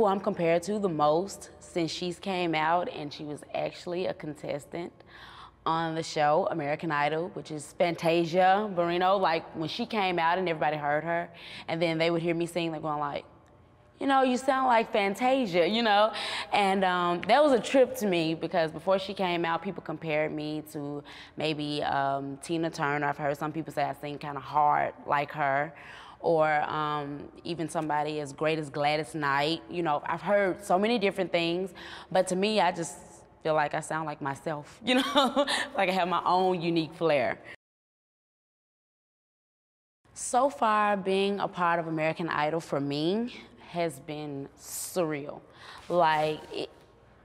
who I'm compared to the most since she's came out and she was actually a contestant on the show American Idol, which is Fantasia Barrino. Like when she came out and everybody heard her, and then they would hear me sing, they're going like, you know, you sound like Fantasia, you know? And um, that was a trip to me because before she came out, people compared me to maybe um, Tina Turner. I've heard some people say I sing kind of hard like her. Or um, even somebody as great as Gladys Knight. You know, I've heard so many different things, but to me, I just feel like I sound like myself, you know? like I have my own unique flair. So far, being a part of American Idol for me has been surreal. Like, it,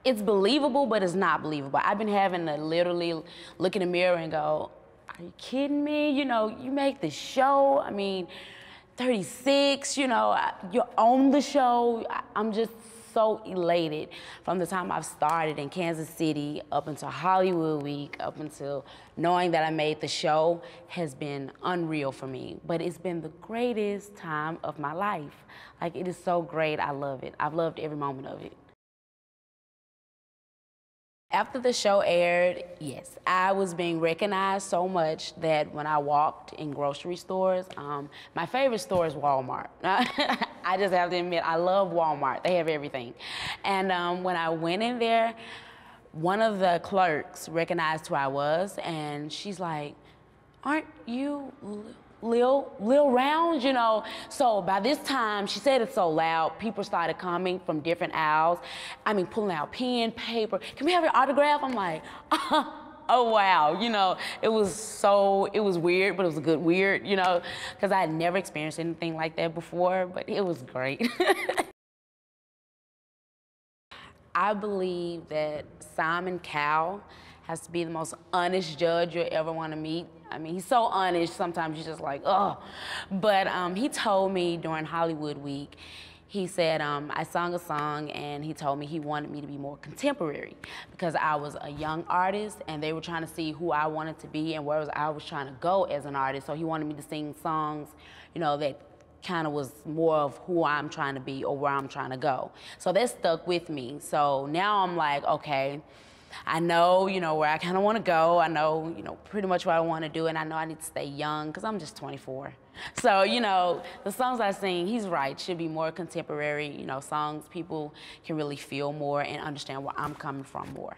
it's believable, but it's not believable. I've been having to literally look in the mirror and go, are you kidding me? You know, you make the show. I mean, 36, you know, you're on the show. I'm just so elated from the time I've started in Kansas City up until Hollywood Week, up until knowing that I made the show has been unreal for me. But it's been the greatest time of my life. Like, it is so great. I love it. I've loved every moment of it. After the show aired, yes, I was being recognized so much that when I walked in grocery stores, um, my favorite store is Walmart. I just have to admit, I love Walmart. They have everything. And um, when I went in there, one of the clerks recognized who I was, and she's like, aren't you Lil, Lil Rounds, you know. So by this time, she said it so loud, people started coming from different aisles. I mean, pulling out pen, paper. Can we have your autograph? I'm like, oh wow, you know, it was so, it was weird, but it was a good weird, you know, because I had never experienced anything like that before, but it was great. I believe that Simon Cowell has to be the most honest judge you'll ever want to meet. I mean, he's so honest, sometimes you're just like, oh. But um, he told me during Hollywood Week, he said, um, I sung a song and he told me he wanted me to be more contemporary because I was a young artist and they were trying to see who I wanted to be and where was I was trying to go as an artist. So he wanted me to sing songs, you know, that kind of was more of who I'm trying to be or where I'm trying to go. So that stuck with me. So now I'm like, okay, I know, you know, where I kind of want to go. I know, you know, pretty much what I want to do, and I know I need to stay young because I'm just 24. So, you know, the songs I sing, he's right, should be more contemporary, you know, songs people can really feel more and understand where I'm coming from more.